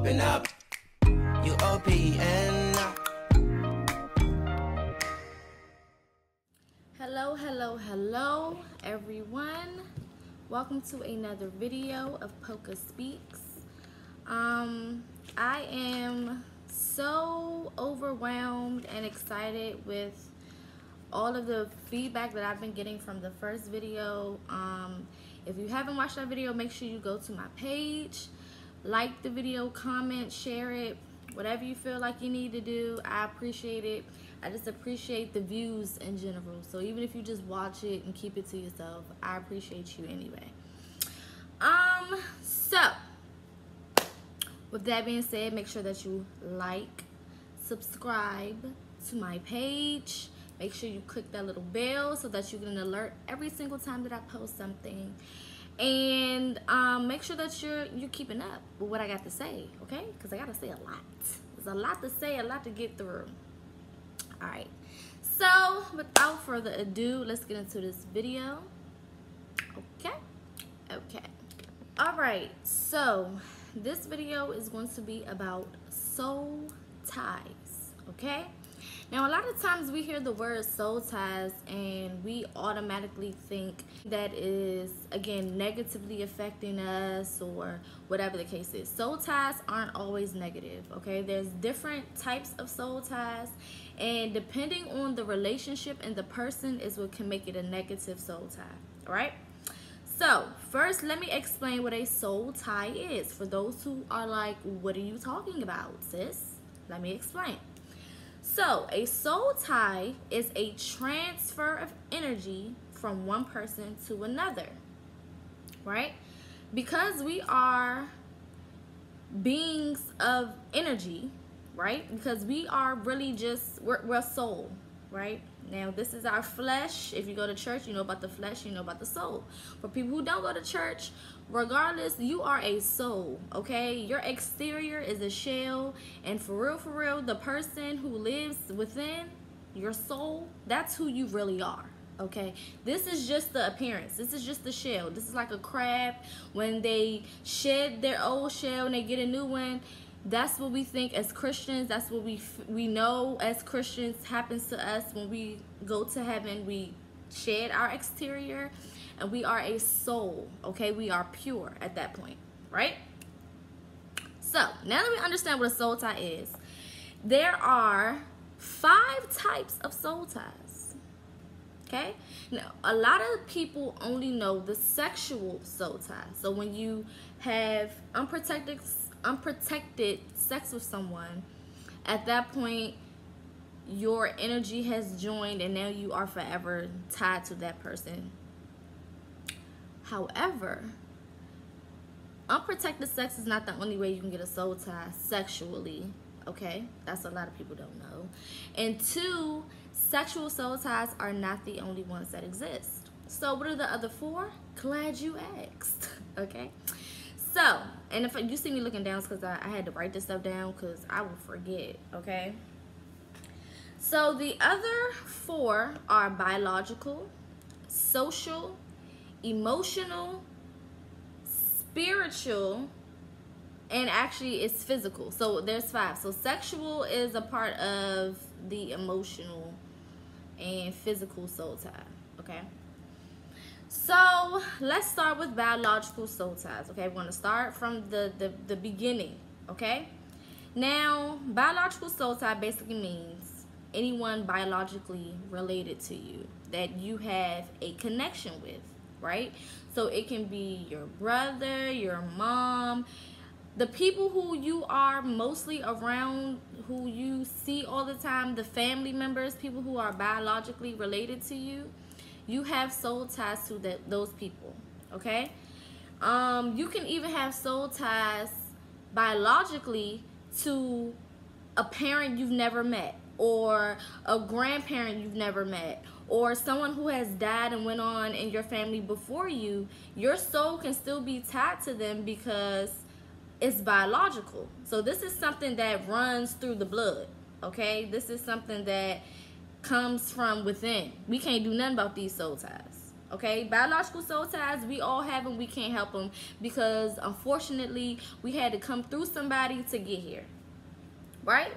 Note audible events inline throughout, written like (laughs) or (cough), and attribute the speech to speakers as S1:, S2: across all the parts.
S1: open up. You open up.
S2: Hello, hello, hello, everyone. Welcome to another video of Poca Speaks. Um, I am so overwhelmed and excited with all of the feedback that I've been getting from the first video. Um, if you haven't watched that video, make sure you go to my page, like the video, comment, share it, whatever you feel like you need to do. I appreciate it. I just appreciate the views in general. So even if you just watch it and keep it to yourself, I appreciate you anyway. Um, so with that being said, make sure that you like, subscribe to my page. Make sure you click that little bell so that you get an alert every single time that I post something. And um, make sure that you're you're keeping up with what I got to say, okay? Because I got to say a lot. There's a lot to say, a lot to get through. All right. So without further ado, let's get into this video. Okay. Okay. All right. So this video is going to be about soul ties. Okay. Now, a lot of times we hear the word soul ties and we automatically think that is, again, negatively affecting us or whatever the case is. Soul ties aren't always negative, okay? There's different types of soul ties and depending on the relationship and the person is what can make it a negative soul tie, all right? So, first, let me explain what a soul tie is. For those who are like, what are you talking about, sis? Let me explain. So, a soul tie is a transfer of energy from one person to another, right? Because we are beings of energy, right? Because we are really just, we're, we're soul, right? Now, this is our flesh. If you go to church, you know about the flesh, you know about the soul. For people who don't go to church, regardless, you are a soul, okay? Your exterior is a shell, and for real, for real, the person who lives within your soul, that's who you really are. Okay, this is just the appearance. This is just the shell. This is like a crab when they shed their old shell and they get a new one that's what we think as Christians. That's what we we know as Christians happens to us when we go to heaven. We shed our exterior, and we are a soul. Okay, we are pure at that point, right? So now that we understand what a soul tie is, there are five types of soul ties. Okay, now a lot of people only know the sexual soul tie. So when you have unprotected unprotected sex with someone, at that point, your energy has joined and now you are forever tied to that person. However, unprotected sex is not the only way you can get a soul tie sexually. Okay, that's a lot of people don't know. And two, sexual soul ties are not the only ones that exist. So, what are the other four? Glad you asked. (laughs) Okay. So, and if you see me looking down, because I, I had to write this stuff down because I will forget, okay? So, the other four are biological, social, emotional, spiritual, and actually it's physical. So, there's five. So, sexual is a part of the emotional and physical soul tie, okay? So let's start with biological soul ties. Okay, we're gonna start from the, the, the beginning. Okay, now biological soul tie basically means anyone biologically related to you that you have a connection with, right? So it can be your brother, your mom, the people who you are mostly around, who you see all the time, the family members, people who are biologically related to you you have soul ties to that those people okay um you can even have soul ties biologically to a parent you've never met or a grandparent you've never met or someone who has died and went on in your family before you your soul can still be tied to them because it's biological so this is something that runs through the blood okay this is something that comes from within. We can't do nothing about these soul ties. Okay, biological soul ties, we all have them. We can't help them because unfortunately, we had to come through somebody to get here, right?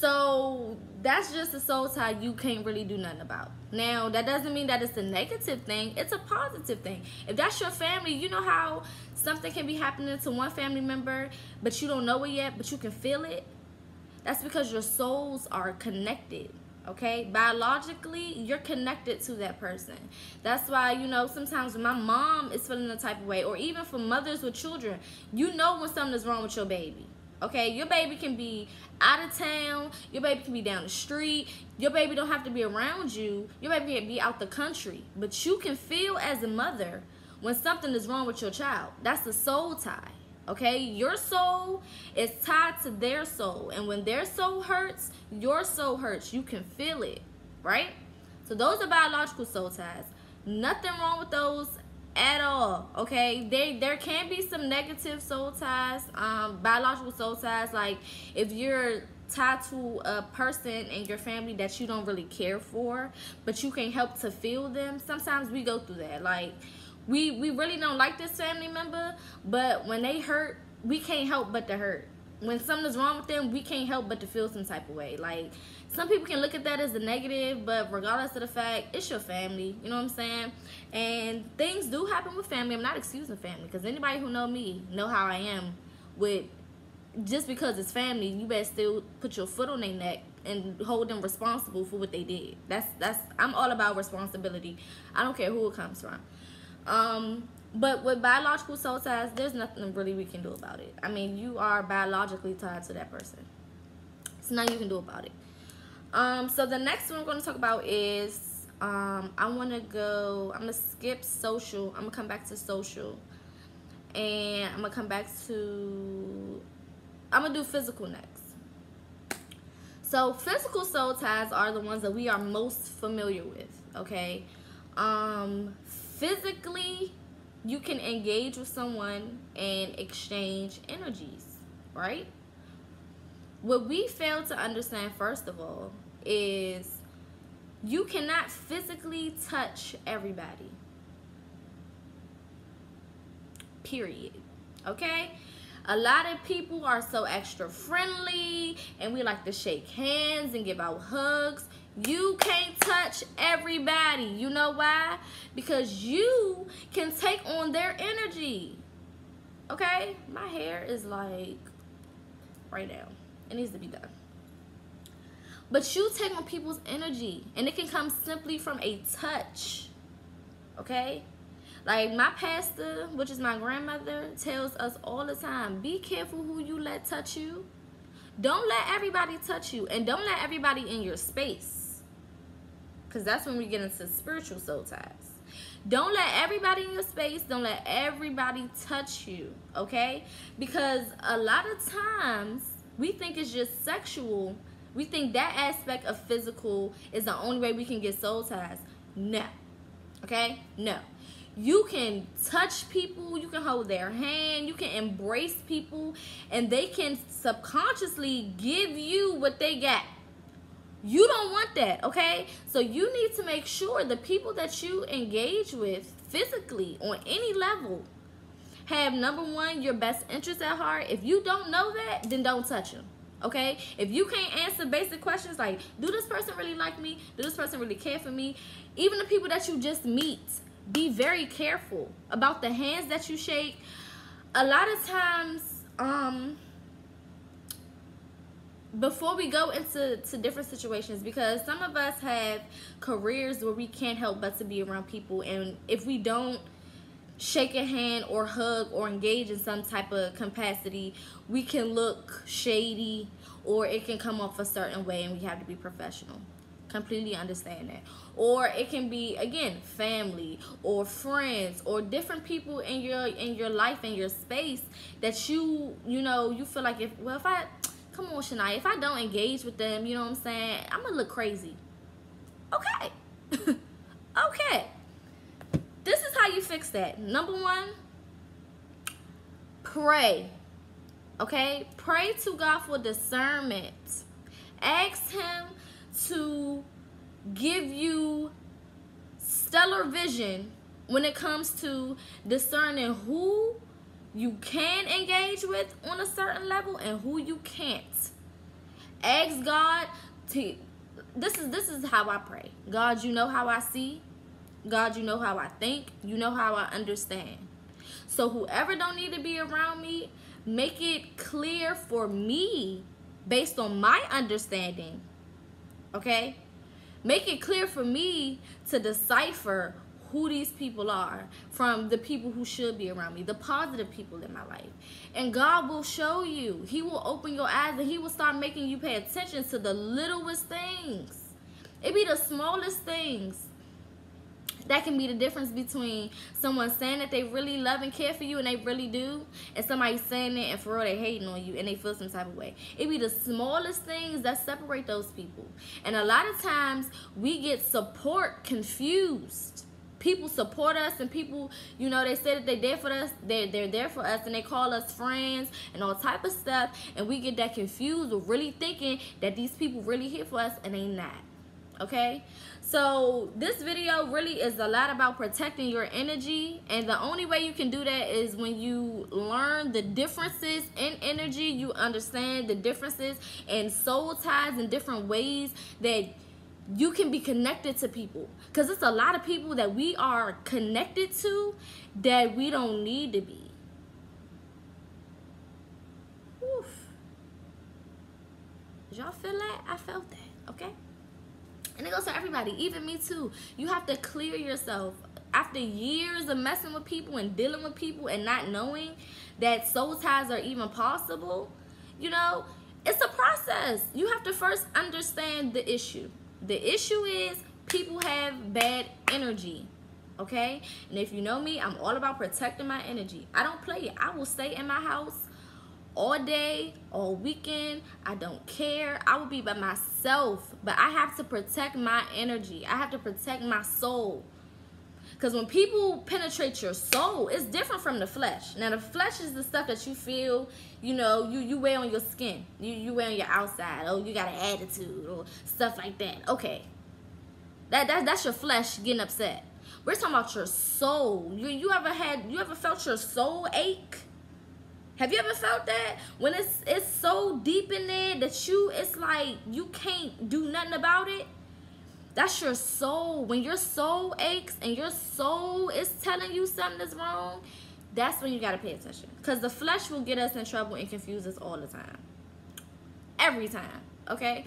S2: So that's just a soul tie you can't really do nothing about. Now, that doesn't mean that it's a negative thing, it's a positive thing. If that's your family, you know how something can be happening to one family member, but you don't know it yet, but you can feel it? That's because your souls are connected okay biologically you're connected to that person that's why you know sometimes when my mom is feeling the type of way or even for mothers with children you know when something is wrong with your baby okay your baby can be out of town your baby can be down the street your baby don't have to be around you your baby can be out the country. But you can feel as a mother when something is wrong with your child. That's the soul tie okay? Your soul is tied to their soul. And when their soul hurts your soul hurts. You can feel it right? So those are biological soul ties. Nothing wrong with those at all okay? They there can be some negative soul ties um biological soul ties like if you're tied to a person in your family that you don't really care for but you can help to feel them sometimes we go through that. Like we we really don't like this family member but when they hurt we can't help but to hurt. When something's wrong with them we can't help but to feel some type of way. Like some people can look at that as a negative but regardless of the fact it's your family you know what i'm saying and things do happen with family i'm not excusing family because anybody who know me know how i am with just because it's family you better still put your foot on their neck and hold them responsible for what they did that's that's i'm all about responsibility i don't care who it comes from um, but with biological soul ties, there's nothing really we can do about it. I mean, you are biologically tied to that person. So nothing you can do about it. Um, so the next one we're going to talk about is um, I want to go, I'm going to skip social. I'm going to come back to social. And I'm going to come back to, I'm going to do physical next. So physical soul ties are the ones that we are most familiar with, okay? Um, physically you can engage with someone and exchange energies, right? What we fail to understand, first of all, is you cannot physically touch everybody. Period. Okay? A lot of people are so extra friendly and we like to shake hands and give out hugs. You can't touch everybody. You know why? Because you can take on their energy. Okay? My hair is like right now. It needs to be done. But you take on people's energy. And it can come simply from a touch. Okay? Like my pastor, which is my grandmother, tells us all the time, be careful who you let touch you. Don't let everybody touch you. And don't let everybody in your space because that's when we get into spiritual soul ties. Don't let everybody in your space, don't let everybody touch you, okay? Because a lot of times we think it's just sexual. We think that aspect of physical is the only way we can get soul ties. No, okay? No. You can touch people, you can hold their hand, you can embrace people, and they can subconsciously give you what they got you don't want that, okay? So you need to make sure the people that you engage with physically on any level have number one your best interest at heart. If you don't know that, then don't touch them. Okay? If you can't answer basic questions like, do this person really like me? Do this person really care for me? Even the people that you just meet, be very careful about the hands that you shake. A lot of times, um, before we go into to different situations because some of us have careers where we can't help but to be around people and if we don't shake a hand or hug or engage in some type of capacity we can look shady or it can come off a certain way and we have to be professional completely understand that or it can be again family or friends or different people in your in your life in your space that you you know you feel like if well if i come on, Shania. If I don't engage with them, you know what I'm saying? I'm gonna look crazy. Okay. (laughs) okay. This is how you fix that. Number one, pray. Okay? Pray to God for discernment. Ask Him to give you stellar vision when it comes to discerning who you can engage with on a certain level and who you can't. Ask God to this is this is how I pray. God, you know how I see. God, you know how I think. You know how I understand. So whoever don't need to be around me, make it clear for me based on my understanding. Okay? Make it clear for me to decipher who these people are from the people who should be around me, the positive people in my life. And God will show you. He will open your eyes and he will start making you pay attention to the littlest things. It be the smallest things that can be the difference between someone saying that they really love and care for you and they really do and somebody saying it and for real they hating on you and they feel some type of way. It be the smallest things that separate those people. And a lot of times we get support confused. People support us and people you know they say that they're there for us they're, they're there for us and they call us friends and all type of stuff. And we get that confused with really thinking that these people really here for us and they not. Okay so this video really is a lot about protecting your energy and the only way you can do that is when you learn the differences in energy you understand the differences in soul ties and different ways that you can be connected to people. Because it's a lot of people that we are connected to that we don't need to be. Oof. y'all feel that? I felt that okay and it goes to everybody even me too you have to clear yourself after years of messing with people and dealing with people and not knowing that soul ties are even possible you know it's a process you have to first understand the issue the issue is people have bad energy. Okay? And if you know me, I'm all about protecting my energy. I don't play it. I will stay in my house all day, all weekend. I don't care. I will be by myself. But I have to protect my energy. I have to protect my soul. Because when people penetrate your soul, it's different from the flesh. Now, the flesh is the stuff that you feel, you know, you, you wear on your skin. You, you wear on your outside. Oh, you got an attitude or stuff like that. Okay. That, that That's your flesh getting upset. We're talking about your soul. You, you ever had, you ever felt your soul ache? Have you ever felt that? When it's it's so deep in there that you, it's like you can't do nothing about it? That's your soul. When your soul aches and your soul is telling you something is wrong, that's when you got to pay attention. Because the flesh will get us in trouble and confuse us all the time. Every time. Okay?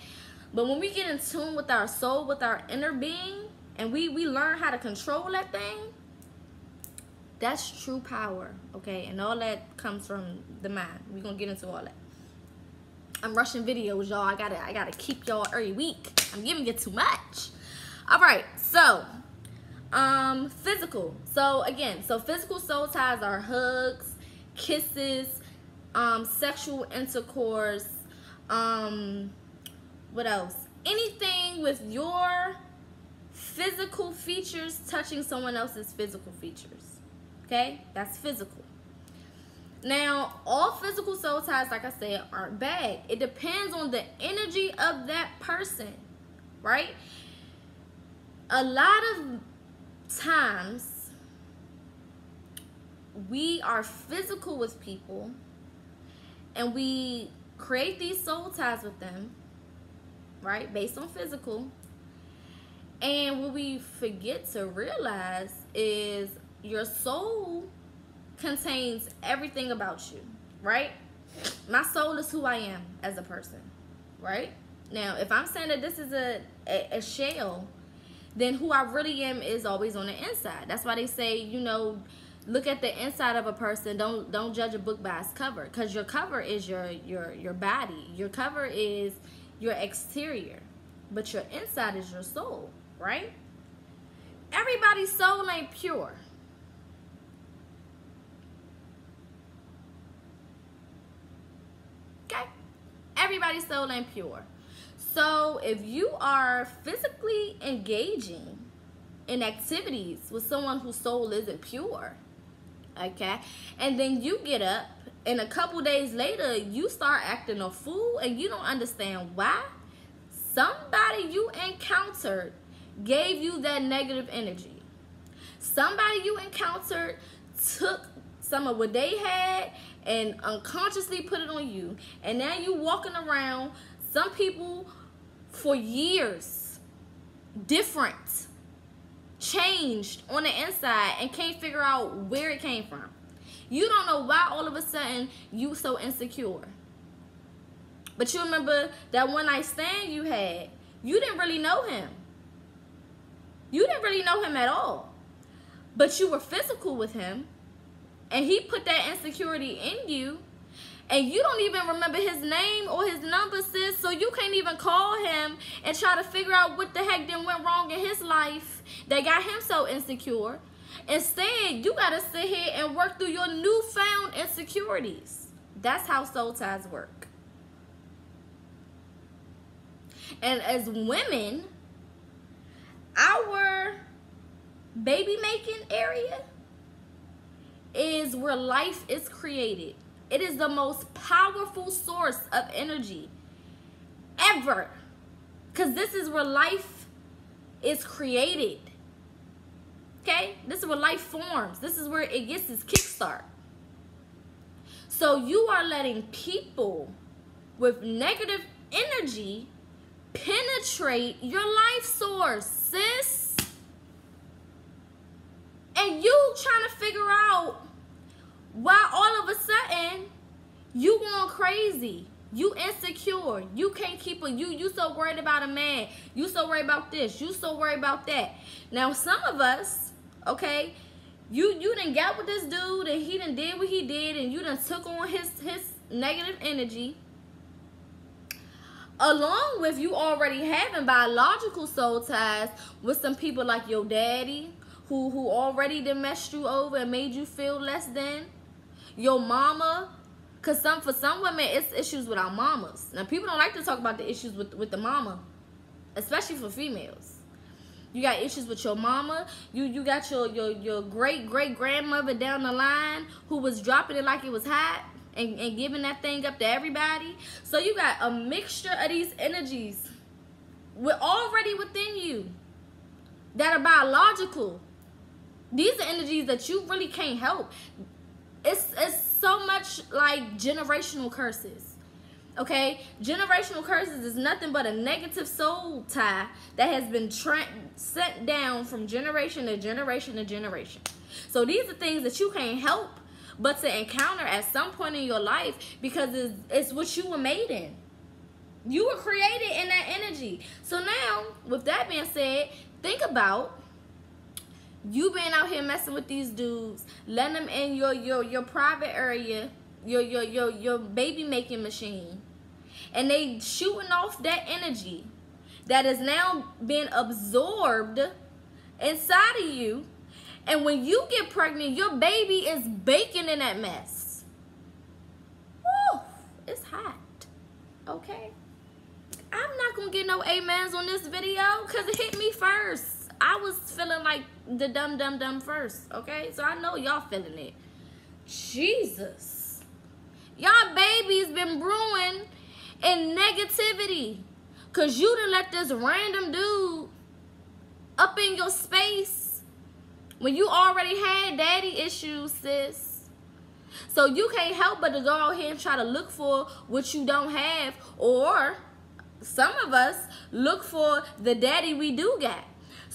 S2: But when we get in tune with our soul, with our inner being, and we, we learn how to control that thing, that's true power. Okay? And all that comes from the mind. We're to get into all that. I'm rushing videos, y'all. I gotta I gotta keep y'all every week. I'm giving you too much. All right, so um physical. So again, so physical soul ties are hugs, kisses, um, sexual intercourse, um, what else? Anything with your physical features touching someone else's physical features. Okay? That's physical. Now, all physical soul ties, like I said, aren't bad. It depends on the energy of that person, right? A lot of times, we are physical with people and we create these soul ties with them, right? Based on physical. And what we forget to realize is your soul contains everything about you, right? My soul is who I am as a person, right? Now, if I'm saying that this is a, a, a shell, then who I really am is always on the inside. That's why they say, you know, look at the inside of a person. Don't don't judge a book by its cover, because your cover is your your your body. Your cover is your exterior, but your inside is your soul, right? Everybody's soul ain't pure. Everybody's soul ain't pure. So if you are physically engaging in activities with someone whose soul isn't pure, okay, and then you get up and a couple days later you start acting a fool and you don't understand why, somebody you encountered gave you that negative energy. Somebody you encountered took some of what they had and unconsciously put it on you. And now you walking around, some people for years, different, changed on the inside and can't figure out where it came from. You don't know why all of a sudden you so insecure. But you remember that one night stand you had, you didn't really know him. You didn't really know him at all. But you were physical with him. And he put that insecurity in you. And you don't even remember his name or his number, sis. So you can't even call him and try to figure out what the heck then went wrong in his life that got him so insecure. Instead, you got to sit here and work through your newfound insecurities. That's how soul ties work. And as women, our baby making area is where life is created. It is the most powerful source of energy ever. Because this is where life is created. Okay? This is where life forms. This is where it gets its kickstart. So you are letting people with negative energy penetrate your life source, sis. And trying to figure out why all of a sudden you going crazy. You insecure. You can't keep a you you so worried about a man. You so worried about this. You so worried about that. Now some of us, okay, you you didn't get with this dude and he didn't did what he did and you done took on his his negative energy along with you already having biological soul ties with some people like your daddy who who already done messed you over and made you feel less than your mama because some for some women it's issues with our mamas now people don't like to talk about the issues with with the mama especially for females you got issues with your mama you you got your your your great great grandmother down the line who was dropping it like it was hot and, and giving that thing up to everybody. So you got a mixture of these energies we're already within you that are biological. These are energies that you really can't help. It's it's so much like generational curses. Okay, generational curses is nothing but a negative soul tie that has been tra- sent down from generation to generation to generation. So these are things that you can't help but to encounter at some point in your life because it's, it's what you were made in. You were created in that energy. So now, with that being said, think about you being out here messing with these dudes, letting them in your your your private area, your your your your baby making machine, and they shooting off that energy that is now being absorbed inside of you and when you get pregnant, your baby is baking in that mess. Woo, it's hot. Okay. I'm not going to get no amens on this video because it hit me first. I was feeling like the dumb, dumb, dumb first. Okay. So I know y'all feeling it. Jesus. Y'all babies been brewing in negativity. Because you done let this random dude up in your space when you already had daddy issues, sis. So you can't help but to go out here and try to look for what you don't have. Or some of us look for the daddy we do got.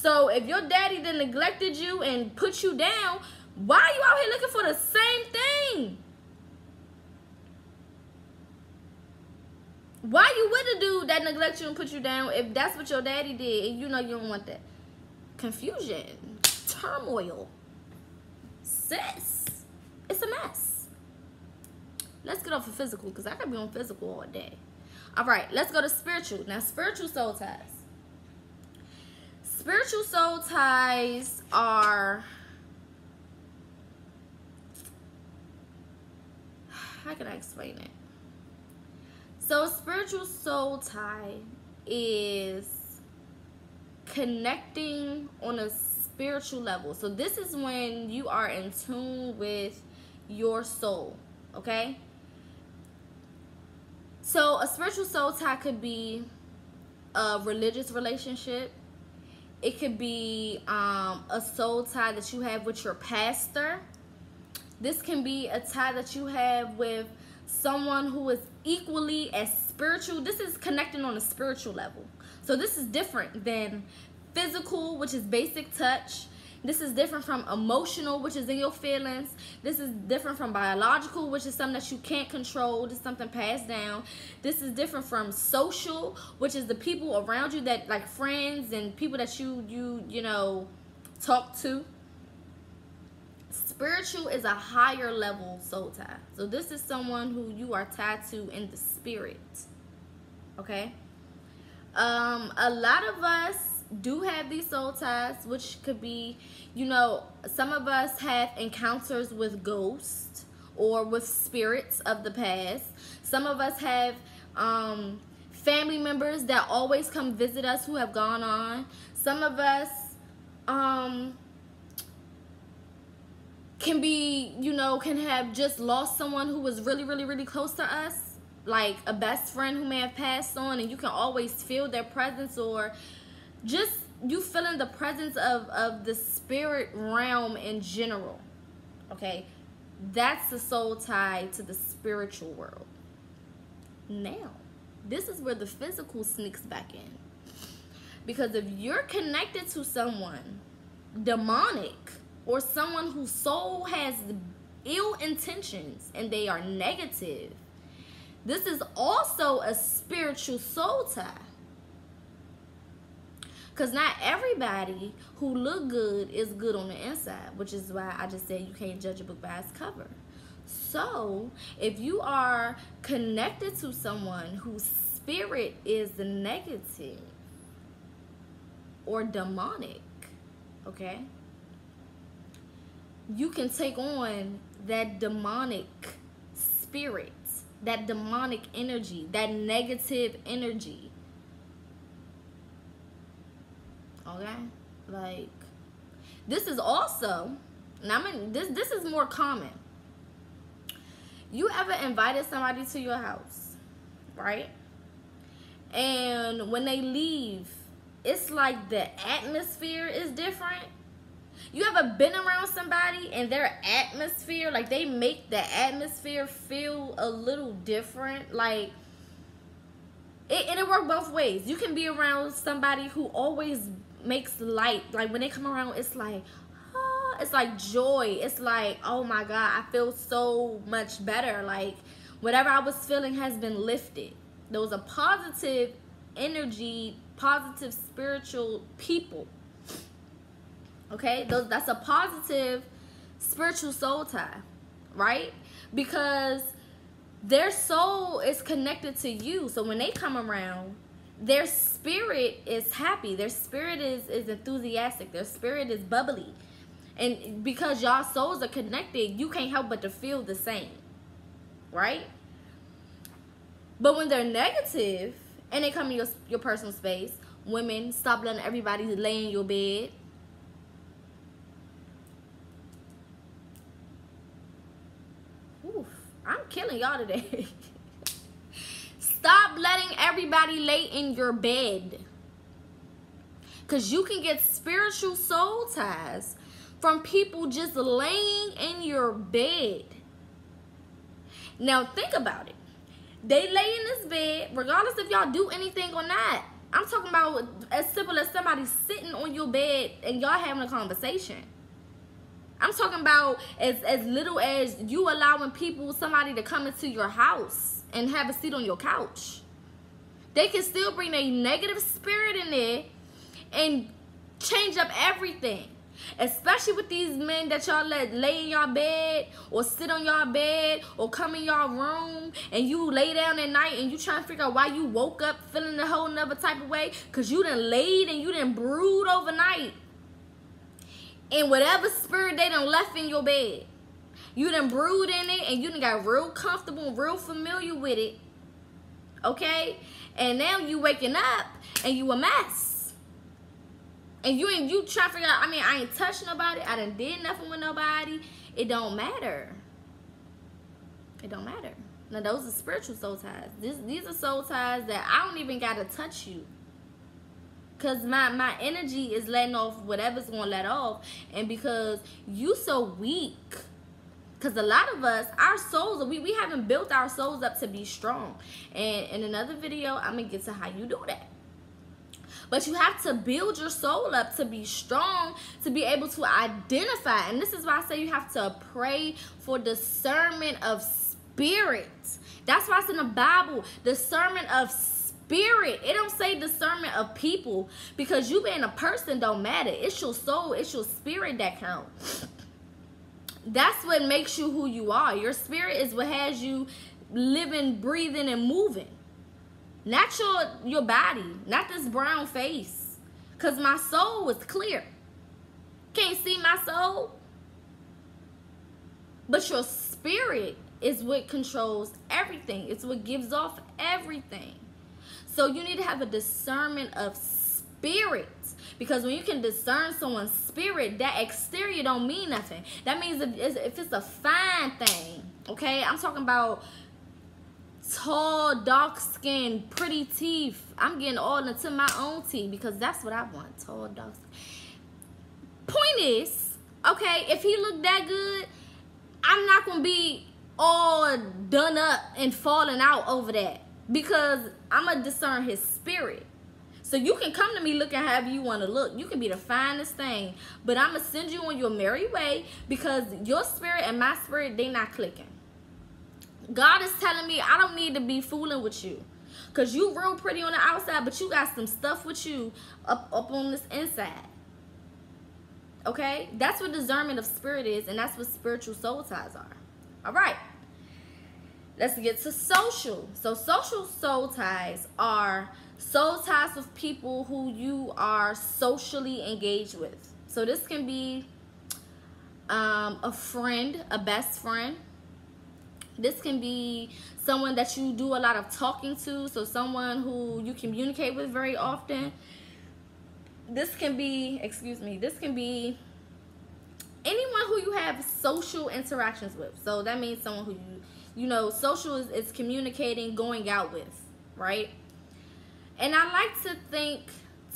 S2: So if your daddy then neglected you and put you down, why are you out here looking for the same thing? Why you with a dude that neglect you and put you down if that's what your daddy did and you know you don't want that? Confusion turmoil. Sis, it's a mess. Let's get off of physical because I could be on physical all day. All right, let's go to spiritual. Now, spiritual soul ties. Spiritual soul ties are. How can I explain it? So, spiritual soul tie is connecting on a spiritual level. So this is when you are in tune with your soul, okay? So a spiritual soul tie could be a religious relationship. It could be um, a soul tie that you have with your pastor. This can be a tie that you have with someone who is equally as spiritual. This is connecting on a spiritual level. So this is different than physical, which is basic touch. This is different from emotional, which is in your feelings. This is different from biological, which is something that you can't control. This is something passed down. This is different from social, which is the people around you that like friends and people that you you you know talk to. Spiritual is a higher level soul tie. So this is someone who you are tied to in the spirit. Okay? Um a lot of us do have these soul ties, which could be, you know, some of us have encounters with ghosts or with spirits of the past. Some of us have um, family members that always come visit us who have gone on. Some of us um, can be, you know, can have just lost someone who was really, really, really close to us like a best friend who may have passed on and you can always feel their presence or just you feeling the presence of of the spirit realm in general okay? That's the soul tie to the spiritual world. Now this is where the physical sneaks back in. Because if you're connected to someone demonic or someone whose soul has ill intentions and they are negative this is also a spiritual soul tie because not everybody who look good is good on the inside, which is why I just said you can't judge a book by its cover. So, if you are connected to someone whose spirit is negative or demonic, okay, you can take on that demonic spirit, that demonic energy, that negative energy Okay? Like this is also and I mean this this is more common. You ever invited somebody to your house, right? And when they leave, it's like the atmosphere is different. You ever been around somebody and their atmosphere, like they make the atmosphere feel a little different? Like, it, and it works both ways. You can be around somebody who always makes light. Like when they come around, it's like, ah, it's like joy. It's like, oh my God, I feel so much better. Like whatever I was feeling has been lifted. There was a positive energy, positive spiritual people. Okay, those that's a positive spiritual soul tie, right? Because their soul is connected to you. So when they come around, their spirit is happy. Their spirit is is enthusiastic. Their spirit is bubbly. And because y'all souls are connected you can't help but to feel the same right? But when they're negative and they come in your, your personal space women stop letting everybody lay in your bed. Oof, i'm killing y'all today (laughs) Stop letting everybody lay in your bed. Because you can get spiritual soul ties from people just laying in your bed. Now, think about it. They lay in this bed, regardless if y'all do anything or not. I'm talking about as simple as somebody sitting on your bed and y'all having a conversation. I'm talking about as, as little as you allowing people, somebody to come into your house and have a seat on your couch. They can still bring a negative spirit in there and change up everything. Especially with these men that y'all let lay in y'all bed or sit on y'all bed or come in y'all room and you lay down at night and you trying to figure out why you woke up feeling a whole nother type of way because you done laid and you done brewed overnight. And whatever spirit they done left in your bed. You done brewed in it and you done got real comfortable, real familiar with it. Okay? And now you waking up and you a mess. And you ain't you trying to figure out, I mean, I ain't touched nobody. I done did nothing with nobody. It don't matter. It don't matter. Now those are spiritual soul ties. This, these are soul ties that I don't even gotta touch you. Cause my my energy is letting off whatever's gonna let off, and because you so weak, cause a lot of us, our souls, we we haven't built our souls up to be strong. And in another video, I'm gonna get to how you do that. But you have to build your soul up to be strong, to be able to identify. And this is why I say you have to pray for discernment of spirit. That's why it's in the Bible, discernment of spirit. It don't say discernment of people because you being a person don't matter. It's your soul, it's your spirit that counts. That's what makes you who you are. Your spirit is what has you living, breathing, and moving. Not your your body, not this brown face. Cause my soul was clear. Can't see my soul. But your spirit is what controls everything. It's what gives off everything. So you need to have a discernment of spirit. Because when you can discern someone's spirit, that exterior don't mean nothing. That means if it's, if it's a fine thing, okay? I'm talking about tall, dark skin, pretty teeth. I'm getting all into my own teeth because that's what I want. Tall, dark skin. Point is, okay, if he looked that good, I'm not gonna be all done up and falling out over that because I'm gonna discern his spirit. So you can come to me looking however you want to look. You can be the finest thing, but I'm gonna send you on your merry way because your spirit and my spirit they not clicking. God is telling me I don't need to be fooling with you. Cause you real pretty on the outside, but you got some stuff with you up, up on this inside. Okay? That's what discernment of spirit is, and that's what spiritual soul ties are. All right. Let's get to social. So social soul ties are soul ties with people who you are socially engaged with. So this can be um, a friend, a best friend, this can be someone that you do a lot of talking to, so someone who you communicate with very often. This can be, excuse me, this can be anyone who you have social interactions with. So that means someone who you, you know, social is, is communicating, going out with, right? And I like to think,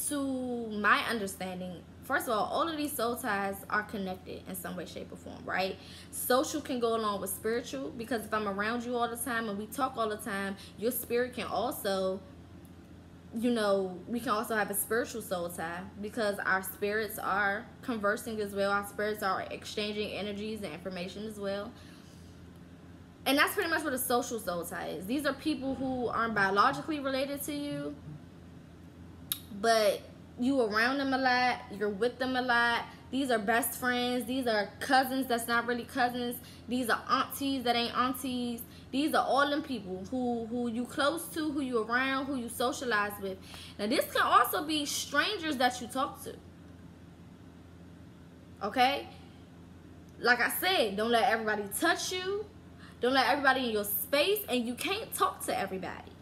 S2: to my understanding, first of all, all of these soul ties are connected in some way, shape, or form, right? Social can go along with spiritual because if I'm around you all the time and we talk all the time, your spirit can also, you know, we can also have a spiritual soul tie because our spirits are conversing as well. Our spirits are exchanging energies and information as well. And that's pretty much what a social soul tie is. These are people who aren't biologically related to you, but you around them a lot, you're with them a lot. These are best friends. These are cousins that's not really cousins. These are aunties that ain't aunties. These are all them people who who you close to, who you around, who you socialize with. Now this can also be strangers that you talk to. Okay? Like I said, don't let everybody touch you. Don't let everybody in your space and you can't talk to everybody.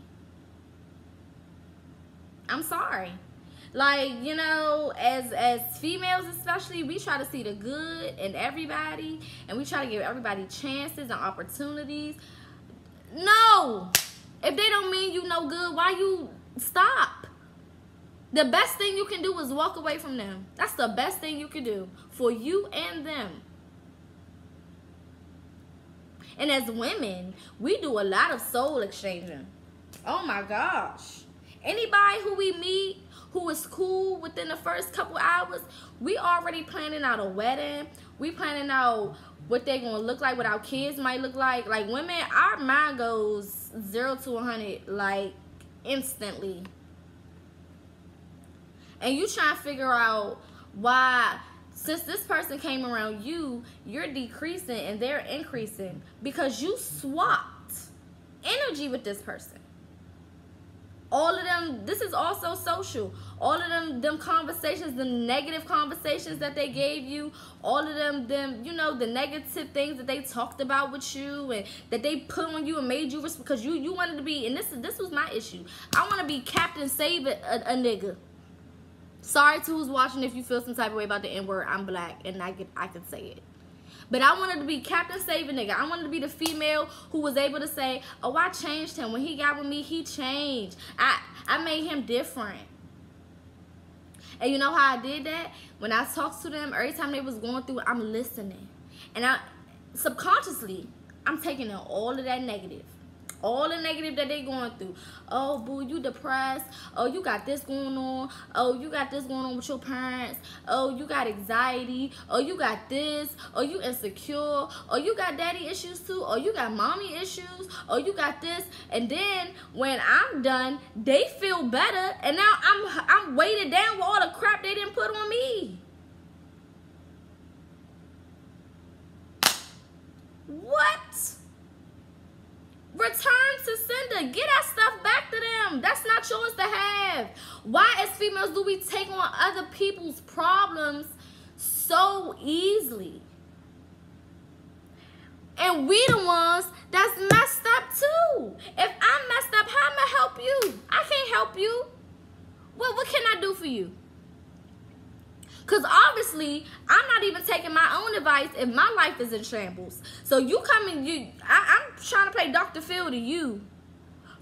S2: I'm sorry. Like you know as as females especially we try to see the good in everybody and we try to give everybody chances and opportunities. No! If they don't mean you no good why you stop? The best thing you can do is walk away from them. That's the best thing you can do for you and them and as women we do a lot of soul exchanging oh my gosh anybody who we meet who is cool within the first couple hours, we already planning out a wedding. We planning out what they're gonna look like, what our kids might look like. Like women, our mind goes zero to 100 like instantly. And you try to figure out why since this person came around you, you're decreasing and they're increasing because you swapped energy with this person. All of them this is also social. All of them them conversations the negative conversations that they gave you all of them them you know the negative things that they talked about with you and that they put on you and made you because you you wanted to be and this is this was my issue. I want to be captain save a, a, a nigga sorry to who's watching if you feel some type of way about the n-word i'm black and i can i can say it but I wanted to be Captain Saving nigga. I wanted to be the female who was able to say, oh, I changed him. When he got with me, he changed. I, I made him different. And you know how I did that? When I talked to them, every time they was going through, I'm listening. And I subconsciously, I'm taking in all of that negative all the negative that they going through. Oh, boo, you depressed. Oh, you got this going on. Oh, you got this going on with your parents. Oh, you got anxiety. Oh, you got this. Oh, you insecure. Oh, you got daddy issues too. Oh, you got mommy issues. Oh, you got this. And then when I'm done, they feel better. And now I'm I'm weighted down with all the crap they didn't put on me. What? Return to sender. Get our stuff back to them. That's not yours to have. Why, as females, do we take on other people's problems so easily? And we the ones that's messed up too. If I'm messed up, how am I help you? I can't help you. What, what can I do for you? Because obviously, I'm not even taking my own advice if my life is in shambles. So you coming, you, I, I'm trying to play Dr. Phil to you.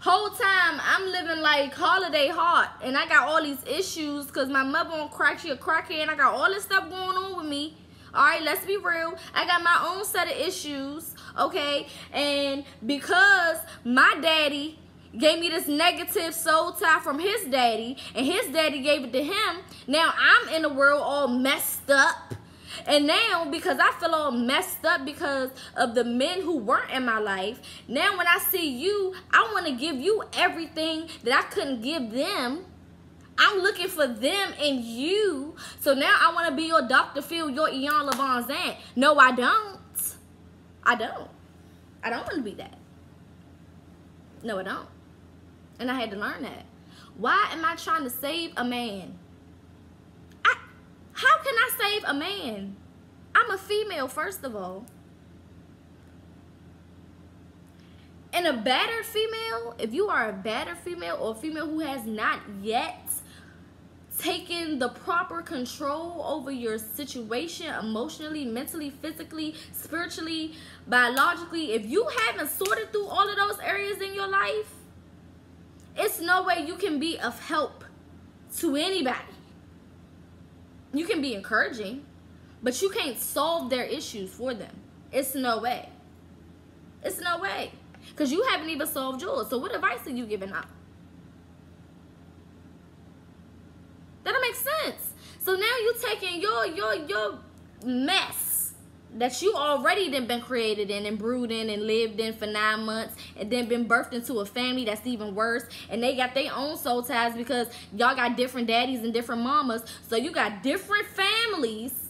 S2: Whole time, I'm living like Holiday Heart. And I got all these issues because my mother on crack, she a crackhead. And I got all this stuff going on with me. All right, let's be real. I got my own set of issues, okay? And because my daddy gave me this negative soul tie from his daddy, and his daddy gave it to him. Now I'm in the world all messed up. And now, because I feel all messed up because of the men who weren't in my life, now when I see you, I want to give you everything that I couldn't give them. I'm looking for them and you. So now I want to be your Dr. Phil, your Iyanla Vanzant. No, I don't. I don't. I don't want to be that. No, I don't. And I had to learn that. Why am I trying to save a man? I, how can I save a man? I'm a female, first of all. And a battered female, if you are a battered female or a female who has not yet taken the proper control over your situation emotionally, mentally, physically, spiritually, biologically, if you haven't sorted through all of those areas in your life, it's no way you can be of help to anybody. You can be encouraging, but you can't solve their issues for them. It's no way. It's no way. Because you haven't even solved yours. So what advice are you giving out? That don't make sense. So now you're taking your your your mess that you already then been created in and brewed in and lived in for nine months and then been birthed into a family that's even worse. And they got their own soul ties because y'all got different daddies and different mamas. So you got different families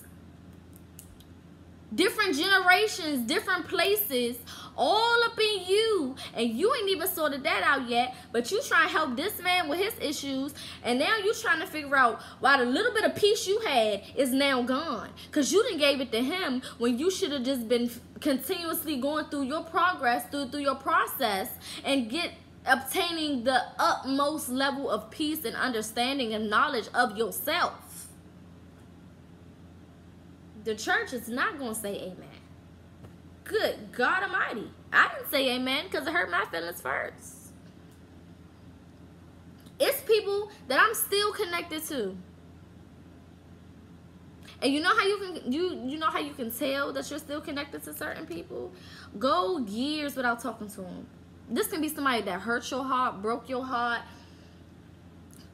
S2: different generations, different places, all up in you. And you ain't even sorted that out yet. But you trying to help this man with his issues. And now you trying to figure out why the little bit of peace you had is now gone. Because you didn't gave it to him when you should have just been continuously going through your progress, through, through your process, and get obtaining the utmost level of peace and understanding and knowledge of yourself the church is not going to say amen. Good God Almighty. I didn't say amen because it hurt my feelings first. It's people that I'm still connected to. And you know how you can you you know how you can tell that you're still connected to certain people? Go years without talking to them. This can be somebody that hurt your heart, broke your heart.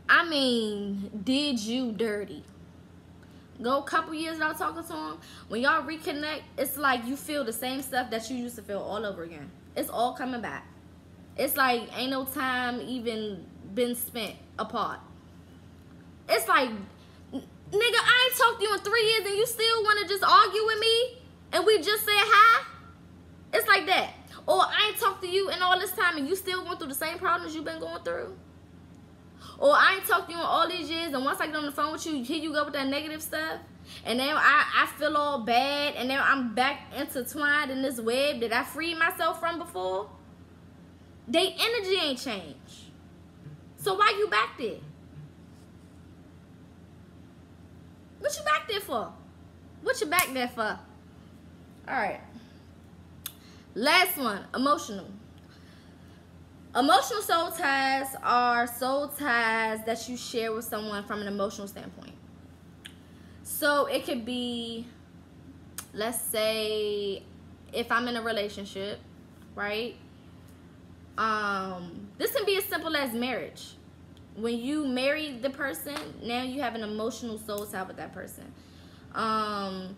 S2: I mean, did you dirty go a couple years without talking to him, when y'all reconnect, it's like you feel the same stuff that you used to feel all over again. It's all coming back. It's like ain't no time even been spent apart. It's like, nigga, I ain't talked to you in three years and you still want to just argue with me and we just said hi? It's like that. Or I ain't talked to you in all this time and you still going through the same problems you've been going through? Or I ain't talked to you in all these years, and once I get on the phone with you, here you go with that negative stuff. And now I, I feel all bad, and now I'm back intertwined in this web that I freed myself from before. They energy ain't changed. So why you back there? What you back there for? What you back there for? All right. Last one, emotional. Emotional soul ties are soul ties that you share with someone from an emotional standpoint. So it could be, let's say, if I'm in a relationship, right? Um, this can be as simple as marriage. When you marry the person, now you have an emotional soul tie with that person. Um,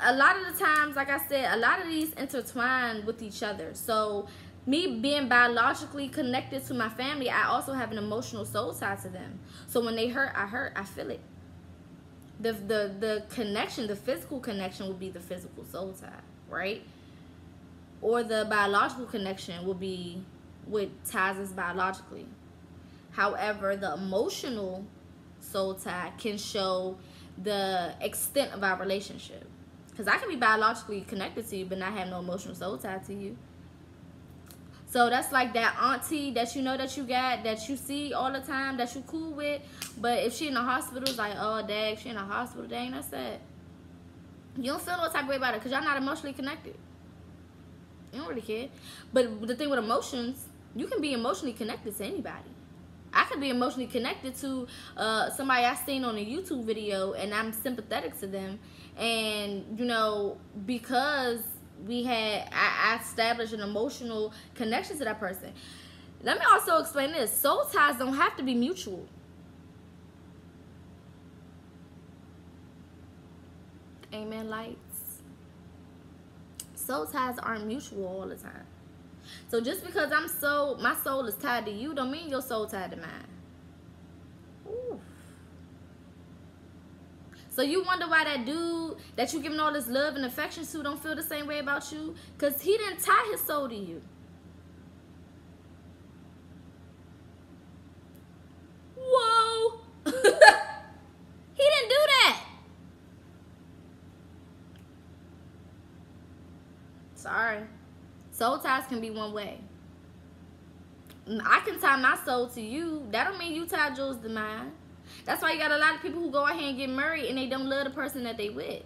S2: a lot of the times, like I said, a lot of these intertwine with each other. So me being biologically connected to my family, I also have an emotional soul tie to them. So when they hurt, I hurt, I feel it. The the the connection, the physical connection will be the physical soul tie, right? Or the biological connection will be what ties us biologically. However, the emotional soul tie can show the extent of our relationship. Because I can be biologically connected to you, but not have no emotional soul tie to you. So that's like that auntie that you know that you got, that you see all the time, that you cool with. But if she in the hospital, it's like, oh, dang, she in the hospital, dang, that's sad. You don't feel no type of way about it because y'all not emotionally connected. You don't really care. But the thing with emotions, you can be emotionally connected to anybody. I could be emotionally connected to uh, somebody I seen on a YouTube video and I'm sympathetic to them. And, you know, because we had, I, I established an emotional connection to that person. Let me also explain this. Soul ties don't have to be mutual. Amen, lights. Soul ties aren't mutual all the time. So just because I'm so my soul is tied to you, don't mean your soul tied to mine. Ooh. So you wonder why that dude that you giving all this love and affection to don't feel the same way about you? Cause he didn't tie his soul to you. Whoa. (laughs) he didn't do that. Sorry. Soul ties can be one way. I can tie my soul to you. That don't mean you tie yours to mine. That's why you got a lot of people who go here and get married and they don't love the person that they with.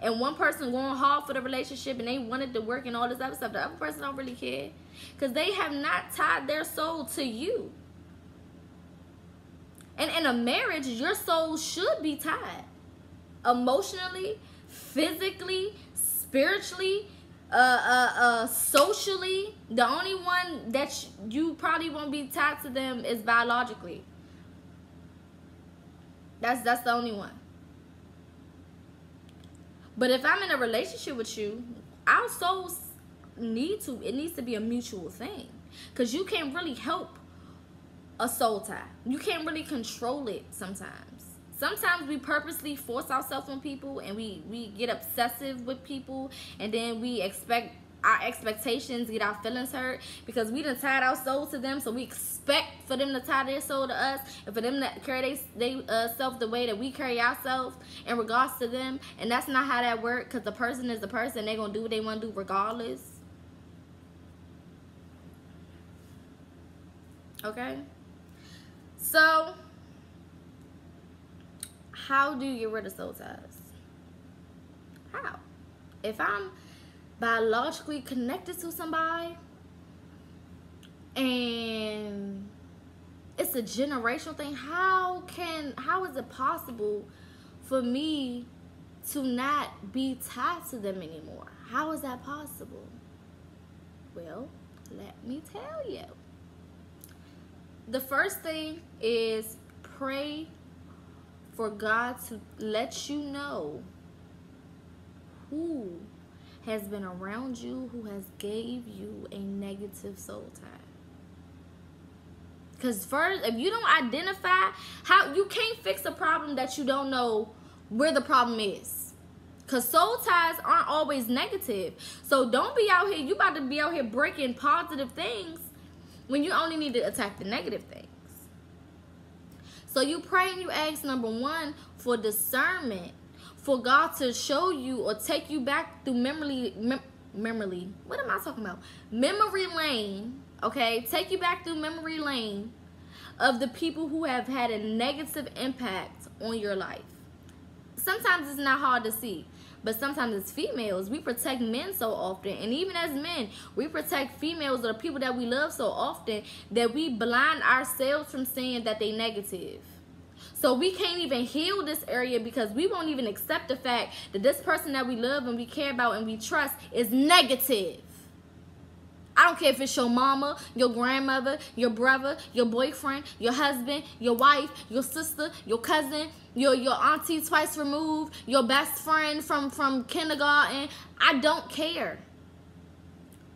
S2: And one person going hard for the relationship and they wanted to work and all this other stuff. The other person don't really care. Because they have not tied their soul to you. And in a marriage, your soul should be tied. Emotionally, physically, spiritually, uh, uh, uh, socially, the only one that you probably won't be tied to them is biologically. That's that's the only one. But if I'm in a relationship with you, our souls need to. It needs to be a mutual thing, cause you can't really help a soul tie. You can't really control it sometimes sometimes we purposely force ourselves on people and we we get obsessive with people and then we expect our expectations get our feelings hurt because we done tied our soul to them so we expect for them to tie their soul to us and for them to carry their they, uh, self the way that we carry ourselves in regards to them and that's not how that works because the person is the person They're gonna do what they want to do regardless okay so how do you get rid of soul ties? How? If I'm biologically connected to somebody and it's a generational thing, how can how is it possible for me to not be tied to them anymore? How is that possible? Well, let me tell you. The first thing is pray for God to let you know who has been around you, who has gave you a negative soul tie. Because first, if you don't identify how you can't fix a problem that you don't know where the problem is. Because soul ties aren't always negative. So don't be out here, you about to be out here breaking positive things when you only need to attack the negative things. So you pray and you ask number one for discernment, for God to show you or take you back through memory, mem memory. What am I talking about? Memory lane. Okay, take you back through memory lane of the people who have had a negative impact on your life. Sometimes it's not hard to see. But sometimes as females, we protect men so often. And even as men, we protect females or the people that we love so often that we blind ourselves from seeing that they negative. So we can't even heal this area because we won't even accept the fact that this person that we love and we care about and we trust is negative. I don't care if it's your mama, your grandmother, your brother, your boyfriend, your husband, your wife, your sister, your cousin, your your auntie twice removed, your best friend from from kindergarten. I don't care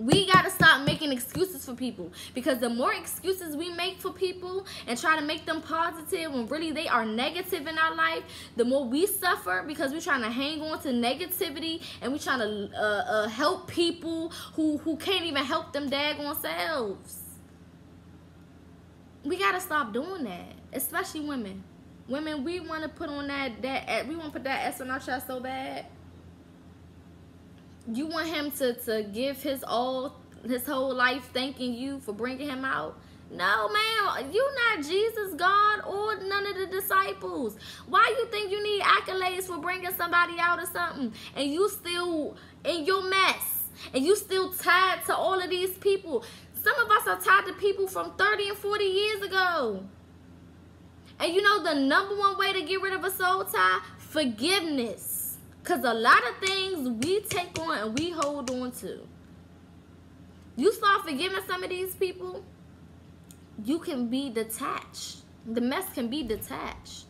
S2: we got to stop making excuses for people. Because the more excuses we make for people and try to make them positive when really they are negative in our life the more we suffer because we're trying to hang on to negativity and we're trying to uh, uh, help people who who can't even help them daggone selves. We got to stop doing that especially women. Women we want to put on that that we want to put that s on our chest so bad you want him to to give his all his whole life thanking you for bringing him out? No man you not jesus god or none of the disciples. Why you think you need accolades for bringing somebody out or something? And you still in your mess. And you still tied to all of these people. Some of us are tied to people from 30 and 40 years ago. And you know the number one way to get rid of a soul tie? Forgiveness because a lot of things we take on and we hold on to. You start forgiving some of these people, you can be detached. The mess can be detached.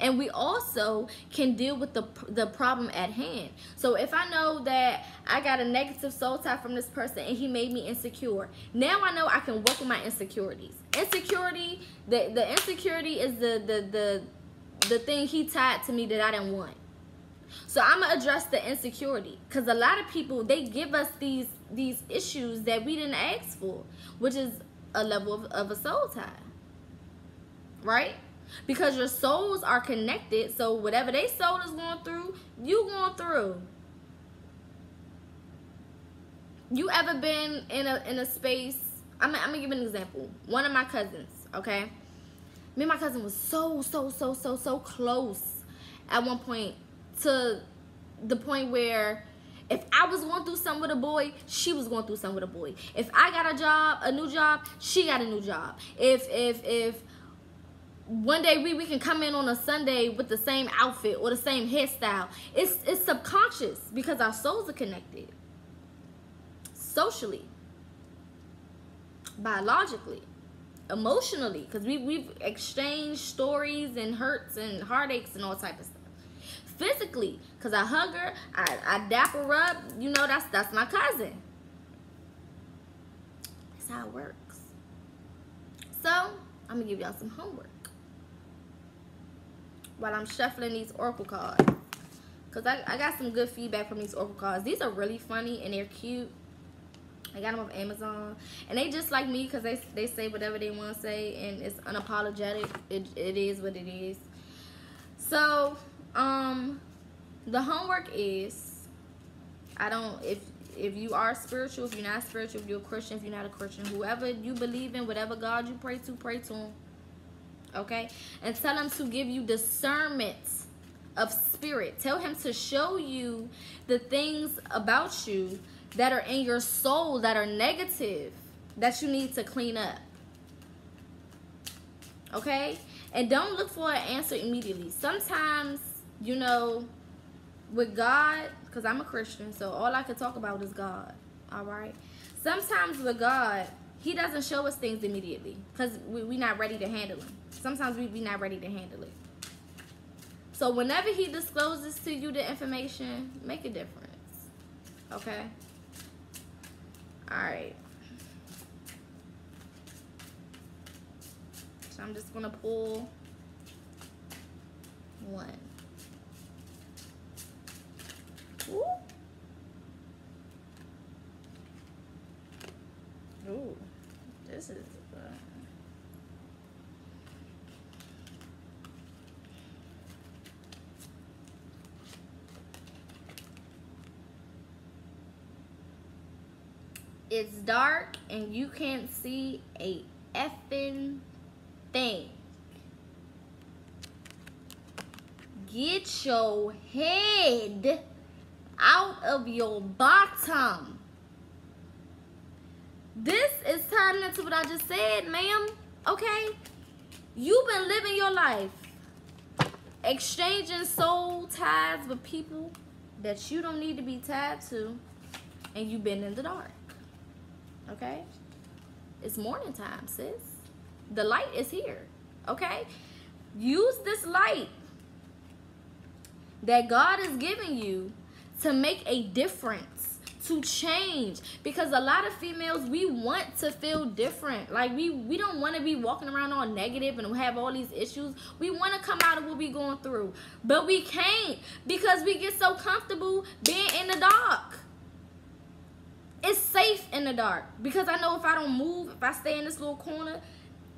S2: And we also can deal with the, the problem at hand. So if I know that I got a negative soul tie from this person and he made me insecure, now I know I can work with my insecurities. Insecurity, the, the insecurity is the, the, the, the thing he tied to me that I didn't want. So I'm gonna address the insecurity because a lot of people they give us these these issues that we didn't ask for, which is a level of, of a soul tie, right? Because your souls are connected, so whatever they soul is going through, you going through. You ever been in a in a space? I'm, I'm gonna give an example. One of my cousins, okay. Me and my cousin was so so so so so close at one point to the point where if I was going through something with a boy, she was going through something with a boy. If I got a job, a new job, she got a new job. If if if one day we, we can come in on a Sunday with the same outfit or the same hairstyle. It's it's subconscious because our souls are connected. Socially, biologically, emotionally, because we, we've exchanged stories and hurts and heartaches and all type of stuff physically because I hug her, I, I dap her up. You know, that's that's my cousin. That's how it works. So, I'm going to give y'all some homework while I'm shuffling these Oracle cards. Because I, I got some good feedback from these Oracle cards. These are really funny and they're cute. I got them off Amazon. And they just like me because they, they say whatever they want to say. And it's unapologetic. It, it is what it is. So, um the homework is i don't if if you are spiritual if you're not spiritual if you're a christian if you're not a christian whoever you believe in whatever god you pray to pray to him okay? And tell him to give you discernment of spirit. Tell him to show you the things about you that are in your soul that are negative that you need to clean up okay? And don't look for an answer immediately. Sometimes you know, with God, because I'm a Christian, so all I can talk about is God. All right. Sometimes with God, He doesn't show us things immediately because we're we not ready to handle them. Sometimes we we not ready to handle it. So whenever He discloses to you the information, make a difference. Okay. All right. So I'm just gonna pull one. Ooh. Ooh. This is uh, It's dark and you can't see a effing thing. Get your head out of your bottom. This is turning into what I just said, ma'am. Okay? You've been living your life exchanging soul ties with people that you don't need to be tied to and you've been in the dark. Okay? It's morning time, sis. The light is here. Okay? Use this light that God is giving you to make a difference to change. Because a lot of females we want to feel different. Like we we don't want to be walking around all negative and have all these issues. We want to come out of what we're going through. But we can't because we get so comfortable being in the dark. It's safe in the dark. Because i know if i don't move if i stay in this little corner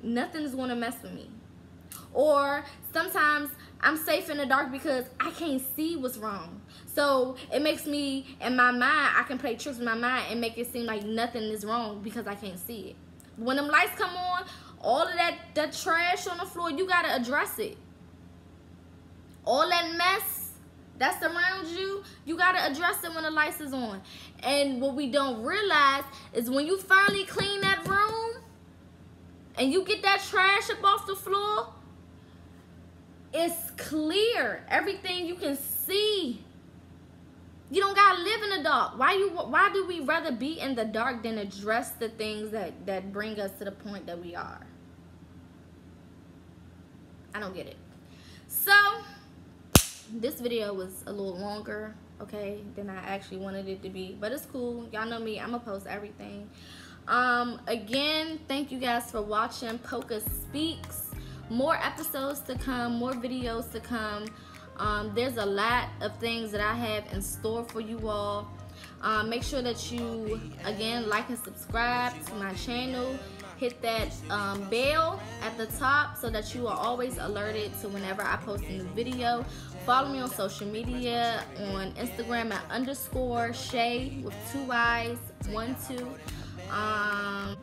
S2: nothing is going to mess with me. Or sometimes I'm safe in the dark because I can't see what's wrong. So it makes me, in my mind, I can play tricks with my mind and make it seem like nothing is wrong because I can't see it. When them lights come on, all of that, that trash on the floor, you got to address it. All that mess that's around you, you got to address it when the lights is on. And what we don't realize is when you finally clean that room and you get that trash up off the floor, it's clear. Everything you can see. You don't gotta live in the dark. Why you? Why do we rather be in the dark than address the things that that bring us to the point that we are? I don't get it. So this video was a little longer, okay, than I actually wanted it to be, but it's cool. Y'all know me. I'm gonna post everything. Um, again, thank you guys for watching Poca Speaks more episodes to come, more videos to come. Um, there's a lot of things that I have in store for you all. Um, make sure that you, again, like and subscribe to my channel. Hit that um, bell at the top so that you are always alerted to whenever I post a new video. Follow me on social media on Instagram at underscore Shay with two eyes, one, two. Um,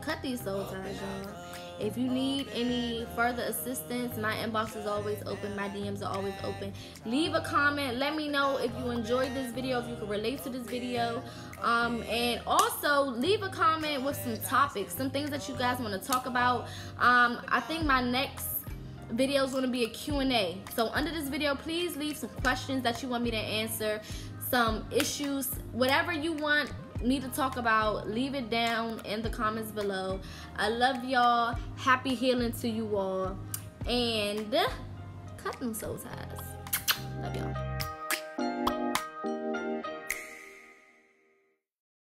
S2: cut these soul ties, y'all. If you need any further assistance, my inbox is always open. My DMs are always open. Leave a comment. Let me know if you enjoyed this video, if you can relate to this video. Um, and also leave a comment with some topics, some things that you guys want to talk about. Um, I think my next video is going to be a Q&A. So under this video, please leave some questions that you want me to answer, some issues, whatever you want need to talk about, leave it down in the comments below. I love y'all. Happy healing to you all. And cut them soul ties. Love y'all.